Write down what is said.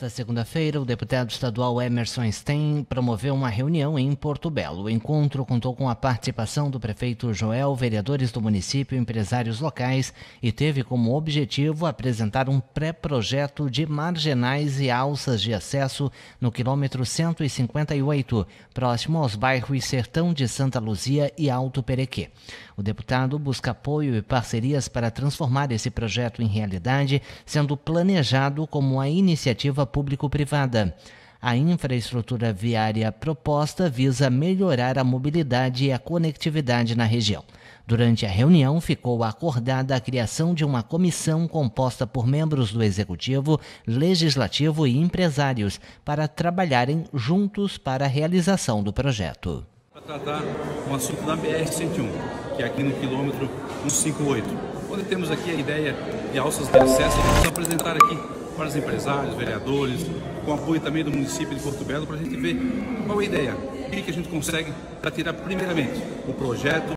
Nesta segunda-feira, o deputado estadual Emerson Stein promoveu uma reunião em Porto Belo. O encontro contou com a participação do prefeito Joel, vereadores do município, empresários locais e teve como objetivo apresentar um pré-projeto de marginais e alças de acesso no quilômetro 158, próximo aos bairros Sertão de Santa Luzia e Alto Perequê. O deputado busca apoio e parcerias para transformar esse projeto em realidade, sendo planejado como a iniciativa público-privada. A infraestrutura viária proposta visa melhorar a mobilidade e a conectividade na região. Durante a reunião, ficou acordada a criação de uma comissão composta por membros do Executivo, Legislativo e empresários para trabalharem juntos para a realização do projeto. Para tratar um assunto da BR-101, que é aqui no quilômetro 158, onde temos aqui a ideia de alças de acesso, vamos apresentar aqui para os empresários, vereadores, com apoio também do município de Porto Belo, para a gente ver qual é a ideia, o que a gente consegue para tirar primeiramente o projeto